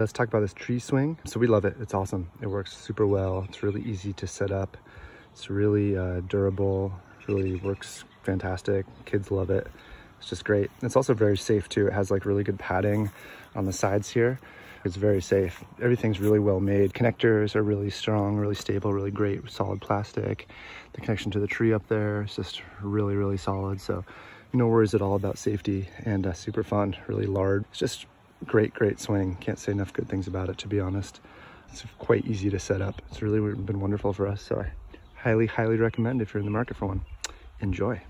Let's talk about this tree swing. So we love it. It's awesome. It works super well. It's really easy to set up. It's really uh, durable, really works fantastic. Kids love it. It's just great. It's also very safe too. It has like really good padding on the sides here. It's very safe. Everything's really well made. Connectors are really strong, really stable, really great, solid plastic. The connection to the tree up there is just really, really solid. So no worries at all about safety and uh, super fun, really large. It's just great, great swing. Can't say enough good things about it, to be honest. It's quite easy to set up. It's really been wonderful for us. So I highly, highly recommend if you're in the market for one. Enjoy.